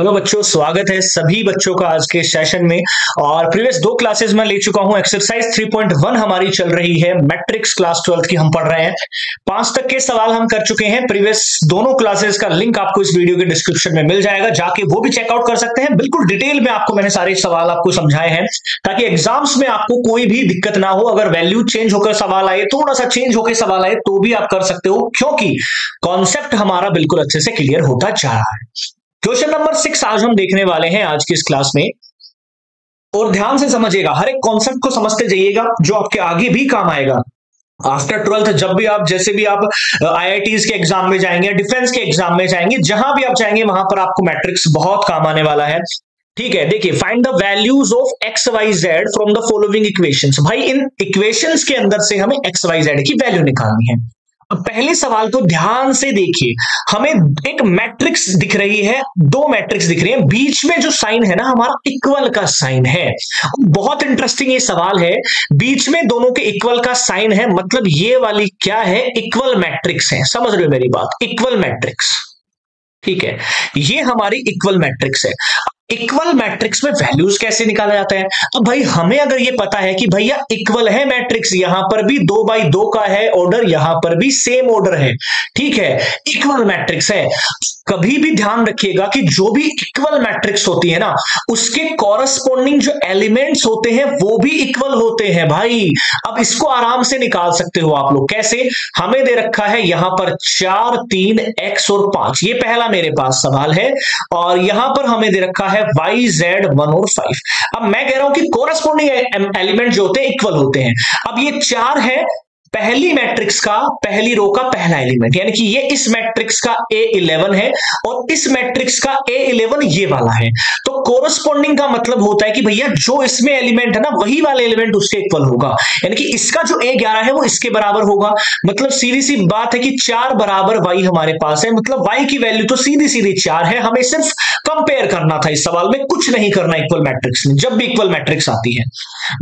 Hello बच्चों, स्वागत है सभी बच्चों का आज के सेशन में। और प्रीवियस दो क्लासेस में ले चुका हूँ। एक्सरसाइज 3.1 हमारी चल रही है। मैट्रिक्स क्लास ट्वेल्थ की हम पढ़ रहे हैं। पाँच तक के सवाल हम कर चुके हैं। प्रीवियस दोनों क्लासेस का लिंक आपको इस वीडियो के डिस्क्रिप्शन में मिल जाएगा। जाके वो भी चेकआउट कर सकते हैं। बिल्कुल डिटेल में आपको मैंने सारे सवाल आपको समझाए हैं। ताकि एग्ज़ाम्स में आपको कोई भी दिक्कत ना हो। अगर वैल्यू चेंज होकर सवाल आए, थोड़ा सा चेंज होकर सवाल आए तो भी आप कर सकते हो। क्योंकि कॉन्सेप्ट हमारा बिल्कुल अच्छे से क्लियर होता जा रहा है। क्वेश्चन नंबर सिक्स आज हम देखने वाले हैं आज की इस क्लास में। और ध्यान से समझिएगा, हर एक कॉन्सेप्ट को समझते जाइएगा, जो आपके आगे भी काम आएगा। आफ्टर ट्वेल्थ जब भी आप, जैसे भी आप आईआईटीज के एग्ज़ाम में जाएँगे डिफेंस के एग्ज़ाम में जाएँगे, जहाँ भी आप जाएँगे, वहाँ पर आपको मैट्रिक्स बहुत काम आने वाला है। ठीक है, देखिए find the values of X Y Z from the following equations भाई, इन इक्वेशंस के अंदर से हमें एक्स वाई जेड की वैल्यू निकालनी है। पहले सवाल को ध्यान से देखिए। हमें एक मैट्रिक्स दिख रही है, दो मैट्रिक्स दिख रही है। बीच में जो साइन है ना, हमारा इक्वल का साइन है। बहुत इंटरेस्टिंग ये सवाल है। बीच में दोनों के इक्वल का साइन है मतलब ये वाली क्या है? इक्वल मैट्रिक्स है। समझ रहे हो मेरी बात? इक्वल मैट्रिक्स ठीक है? ये हमारी इक्वल मैट्रिक्स है। इक्वल मैट्रिक्स में वैल्यूज़ कैसे निकाला जाता है? अब भाई, हमें अगर ये पता है कि भैया इक्वल है मैट्रिक्स यहाँ पर भी दो बाई दो का है ऑर्डर यहाँ पर भी सेम ऑर्डर है। ठीक है? इक्वल मैट्रिक्स है। कभी भी ध्यान रखिएगा कि जो भी इक्वल मैट्रिक्स होती है ना, उसके कॉरस्पॉन्डिंग जो एलिमेंट्स होते हैं, वो भी इक्वल होते हैं भाई। अब इसको आराम से निकाल सकते हो आप लोग। कैसे? हमें दे रखा है यहाँ पर चार, तीन एक्स और पाँच। ये पहला मेरे पास सवाल है और यहाँ पर हमें दे रखा है वाई जेड वन और फाइव अब मैं कह रहा हूँ कि कोरस्पॉन्डिंग एलिमेंट जो होते हैं इक्वल होते हैं। अब ये चार है पहली मैट्रिक्स का पहली रो का पहला एलिमेंट यानी कि ये इस मैट्रिक्स का ए इलेवन है और इस मैट्रिक्स का ए इलेवन ये वाला है। तो कोरस्पॉन्डिंग का मतलब होता है कि भैया जो इसमें एलिमेंट है ना, वही वाला एलिमेंट उसके इक्वल होगा। यानी कि इसका जो ए ग्यारह है, वो इसके बराबर होगा। मतलब सीधी सी बात है कि चार बराबर वाई हमारे पास है। मतलब वाई की वैल्यू तो सीधी सीधी चार है। हमें सिर्फ़ कंपेयर करना था इस सवाल में, कुछ नहीं करना इक्वल मैट्रिक्स में, जब भी इक्वल मैट्रिक्स आती है।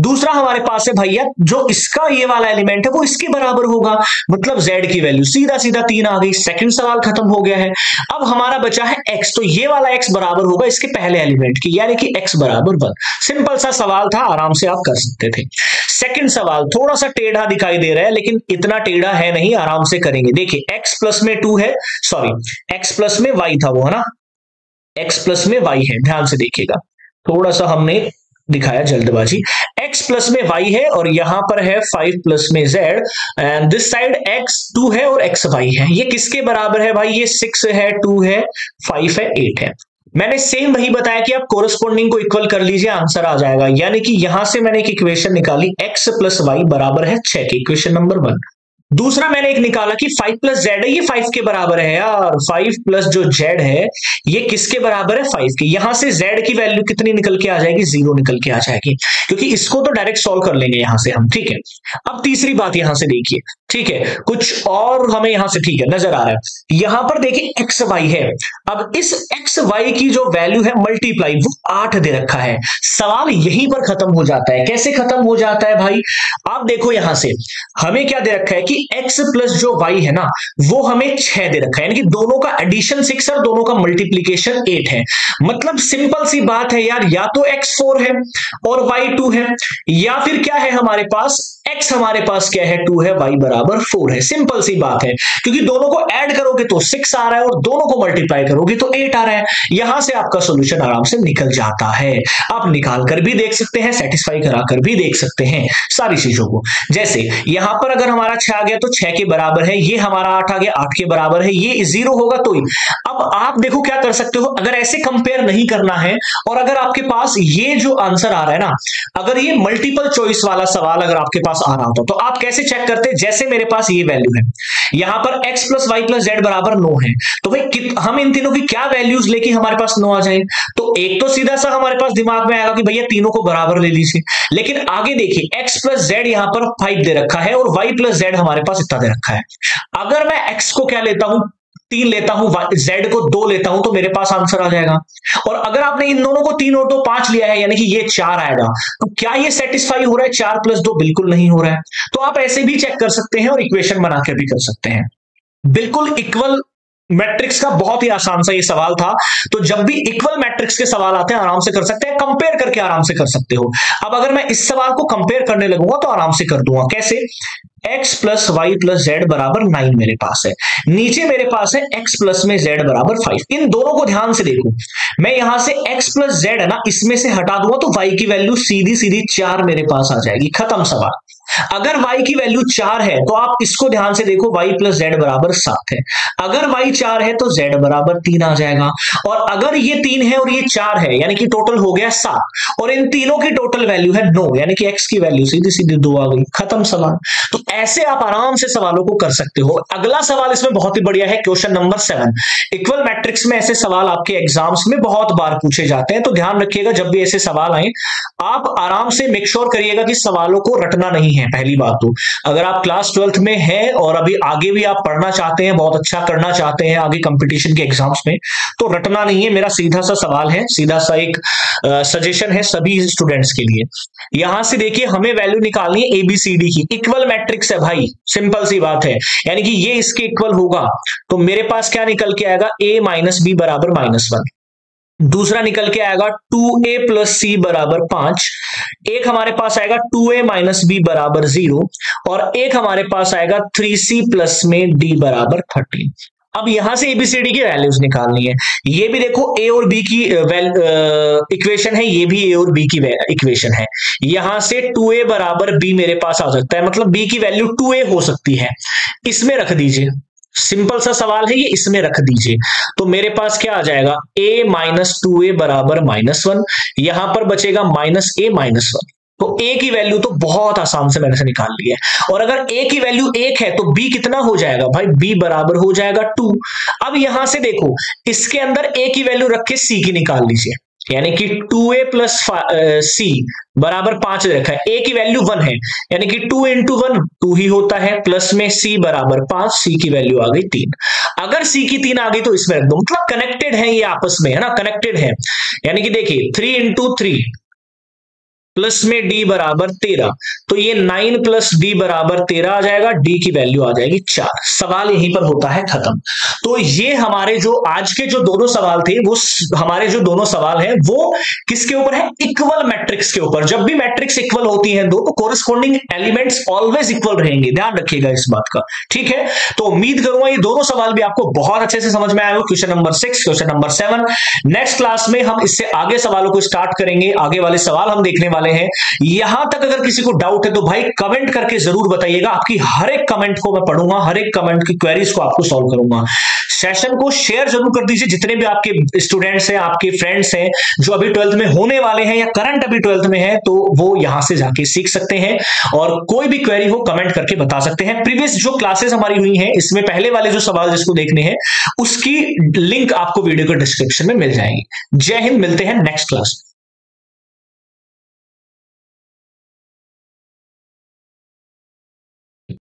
दूसरा हमारे पास है भैया, जो इसका ये वाला एलिमेंट है, वो इसके बराबर होगा? मतलब z की वैल्यू सीधा सीधा तीन आ गई। सेकंड सवाल खत्म हो गया है। अब हमारा बचा है x तो ये वाला x बराबर होगा इसके पहले एलिमेंट की। यानी कि x बराबर वन सिंपल सा सवाल था, आराम से आप कर सकते थे। सेकंड सवाल थोड़ा सा टेढ़ा दिखाई दे रहा है, लेकिन इतना टेढ़ा है नहीं, आराम से करेंगे। देखिए एक्स प्लस में टू है सॉरी एक्स प्लस में वाई था वो, है ना? एक्स प्लस में वाई है, ध्यान से देखिएगा। थोड़ा सा हमने दिखाया जल्दबाजी। X प्लस में y है और यहाँ पर है 5 प्लस में z and this side x 2 है और x y है। ये किसके बराबर है भाई? ये 6 है 2 है 5 है 8 है। मैंने सेम वही बताया कि आप कोरस्पोंडिंग को इक्वल कर लीजिए आंसर आ जाएगा। यानी कि यहाँ से मैंने एक इक्वेशन निकाली, x प्लस वाई बराबर है छह की। इक्वेशन नंबर वन दूसरा मैंने एक निकाला कि फाइव प्लस जेड है, ये फाइव के बराबर है यार। फाइव प्लस जो जेड है, ये किसके बराबर है? फाइव के। यहाँ से जेड की वैल्यू कितनी निकल के आ जाएगी? ज़ीरो निकल के आ जाएगी। क्योंकि इसको तो डायरेक्ट सॉल्व कर लेंगे यहाँ से हम, ठीक है? अब तीसरी बात यहाँ से देखिए, ठीक है? कुछ और हमें यहाँ से, ठीक है, नज़र आ रहा है। यहाँ पर देखिए एक्स वाई है। अब इस एक्स वाई की जो वैल्यू है मल्टीप्लाई वो आठ दे रखा है। सवाल यहीं पर खत्म हो जाता है। कैसे खत्म हो जाता है भाई? आप देखो यहाँ से। हमें क्या दे रखा है कि एक्स प्लस जो वाई है ना, वो हमें छह दे रखा है। यानी कि दोनों का एडिशन सिक्स और दोनों का मल्टीप्लीकेशन एट है। मतलब सिंपल सी बात है यार, या तो एक्स फोर है और वाई टू है, या फिर क्या है हमारे पास? एक्स हमारे पास क्या है? टू है वाई बराबर फोर है। सिंपल सी बात है। क्योंकि दोनों को ऐड करोगे तो सिक्स आ रहा है और दोनों को मल्टीप्लाई करोगे तो एट आ रहा है। यहाँ से आपका सोल्यूशन आराम से निकल जाता है। आप निकाल कर भी देख सकते हैं सेटिस्फाई कराकर भी देख सकते हैं सारी चीज़ों को। जैसे, यहाँ पर अगर हमारा छह आ गया तो छह के बराबर है, ये हमारा आठ आ गया, आठ के बराबर है, ये ज़ीरो होगा तो ही। अब आप देखो क्या कर सकते हो, अगर ऐसे कंपेयर नहीं करना है और अगर आपके पास ये जो आंसर आ रहा है ना, अगर ये मल्टीपल चॉइस वाला सवाल अगर आपके पास आ रहा होता। तो आप कैसे चेक करते जैसे मेरे पास ये वैल्यू है? यहाँ पर x plus Y plus Z बराबर नो है। तो भाई हम इन तीनों की क्या वैल्यूज़ लेके हमारे पास नो आ जाए? तो एक तो सीधा सा हमारे पास दिमाग में आएगा कि भैया तीनों को बराबर ले लीजिए। लेकिन आगे देखिए, x प्लस जेड यहाँ पर फाइव दे रखा है और y प्लस जेड हमारे पास इतना दे रखा है। अगर मैं x को क्या लेता हूँ? तीन लेता हूँ जेड को दो लेता हूँ तो मेरे पास आंसर आ जाएगा। और अगर आपने इन दोनों को तीन और दो पाँच लिया है, यानी कि ये चार आएगा तो क्या ये सेटिस्फाई हो रहा है? चार प्लस दो बिल्कुल नहीं हो रहा है। तो आप ऐसे भी चेक कर सकते हैं और इक्वेशन बनाकर भी कर सकते हैं। बिल्कुल इक्वल मैट्रिक्स का बहुत ही आसान सा ये सवाल था। तो जब भी इक्वल मैट्रिक्स के सवाल आते हैं, आराम से कर सकते हैं कंपेयर करके आराम से कर सकते हो। अब अगर मैं इस सवाल को कंपेयर करने लगूँगा तो आराम से कर दूँगा। कैसे? x plus Y plus Z बराबर नाइन मेरे पास है। नीचे मेरे पास है x प्लस में z बराबर फाइव इन दोनों को ध्यान से देखो। मैं यहाँ से x प्लस जेड है ना, इसमें से हटा दूँगा तो y की वैल्यू सीधी सीधी चार मेरे पास आ जाएगी। खत्म सवाल। अगर y की वैल्यू चार है तो आप इसको ध्यान से देखो, y प्लस जेड बराबर सात है। अगर y चार है तो z बराबर तीन आ जाएगा। और अगर ये तीन है और ये चार है, यानी कि टोटल हो गया सात, और इन तीनों की टोटल वैल्यू है नौ, यानी कि x की वैल्यू सीधी सीधी दो आ गई, खत्म सवाल। तो ऐसे आप आराम से सवालों को कर सकते हो। अगला सवाल इसमें बहुत ही बढ़िया है question number seven equal matrix में ऐसे सवाल आपके एग्ज़ाम्स में बहुत बार पूछे जाते हैं तो ध्यान रखिएगा, जब भी ऐसे सवाल आए, आप आराम से मेक श्योर करिएगा कि सवालों को रटना नहीं है। पहली बात तो। अगर आप क्लास ट्वेल्थ में हैं और अभी आगे भी आप पढ़ना चाहते हैं, बहुत अच्छा करना चाहते हैं आगे कंपटीशन के एग्ज़ाम्स में तो रटना नहीं है, मेरा सीधा सा सवाल है, सीधा सा एक सजेशन है सभी स्टूडेंट्स के लिए। यहाँ से देखिए, हमें वैल्यू निकालनी है एबीसीडी की। इक्वल मैट्रिक्स है भाई सिंपल सी बात है। यानी कि ये इसके इक्वल होगा तो मेरे पास क्या निकल के आएगा? ए माइनस बी बराबर माइनस वन दूसरा निकल के आएगा टू ए प्लस सी बराबर पाँच। एक हमारे पास आएगा टू ए माइनस बी बराबर ज़ीरो और एक हमारे पास आएगा थ्री सी प्लस में डी बराबर थर्टीन। अब यहाँ से एबीसीडी की वैल्यूज़ निकालनी है। ये भी देखो ए और बी की इक्वेशन है, ये भी ए और बी की इक्वेशन है। यहाँ से टू ए बराबर बी मेरे पास आ सकता है। मतलब बी की वैल्यू टू ए हो सकती है। इसमें रख दीजिए। सिंपल सा सवाल है, ये इसमें रख दीजिए। तो मेरे पास क्या आ जाएगा? A माइनस टू ए बराबर माइनस वन यहाँ पर बचेगा माइनस ए माइनस वन तो ए की वैल्यू तो बहुत आसान से मैंने से निकाल ली है। और अगर ए की वैल्यू एक है तो बी कितना हो जाएगा? भाई बी बराबर हो जाएगा टू अब यहाँ से देखो, इसके अंदर ए की वैल्यू रख के सी की निकाल लीजिए। यानी कि टू ए प्लस सी बराबर पाँच रखा है। ए की वैल्यू वन है। यानी कि टू इंटू वन टू ही होता है। प्लस में सी बराबर पाँच सी की वैल्यू आ गई तीन। अगर सी की तीन आ गई तो इसमें रख दो। मतलब कनेक्टेड है ये आपस में, है ना? कनेक्टेड है। यानी कि देखिए थ्री इंटू थ्री प्लस में डी बराबर तेरह तो ये नाइन प्लस डी बराबर तेरह आ जाएगा डी की वैल्यू आ जाएगी चार। सवाल यहीं पर होता है खत्म। तो ये हमारे जो, आज के जो दोनों सवाल थे, वो हमारे जो दोनों सवाल हैं, वो किसके ऊपर है? इक्वल मैट्रिक्स के ऊपर। जब भी मैट्रिक्स इक्वल होती है दो तो कोरिस्पॉन्डिंग एलिमेंट्स ऑलवेज इक्वल रहेंगे। ध्यान रखिएगा इस बात का। ठीक है? तो उम्मीद करूँगा ये दोनों सवाल भी आपको बहुत अच्छे से समझ में आए question number six question number seven next class में हम इससे आगे सवालों को स्टार्ट करेंगे। आगे वाले सवाल हम देखने वाले हैं। यहाँ तक अगर किसी को डाउट है तो भाई कमेंट करके ज़रूर बताइएगा। आपकी हर एक कमेंट को मैं पढ़ूँगा, हर एक कमेंट की क्वेरीज को आपको सॉल्व करूँगा। सेशन को शेयर ज़रूर कर दीजिए। जितने भी आपके स्टूडेंट्स हैं, आपके फ्रेंड्स हैं, जो अभी ट्वेल्थ में होने वाले हैं या करंट अभी ट्वेल्थ में है तो वो यहाँ से जाके सीख सकते हैं और कोई भी क्वेरी हो कमेंट करके बता सकते हैं। प्रीवियस जो क्लासेस हमारी हुई हैं, इसमें पहले वाले जो सवाल जिसको देखने हैं, उसकी लिंक आपको वीडियो के डिस्क्रिप्शन में मिल जाएगी। जय हिंद, मिलते हैं नेक्स्ट क्लास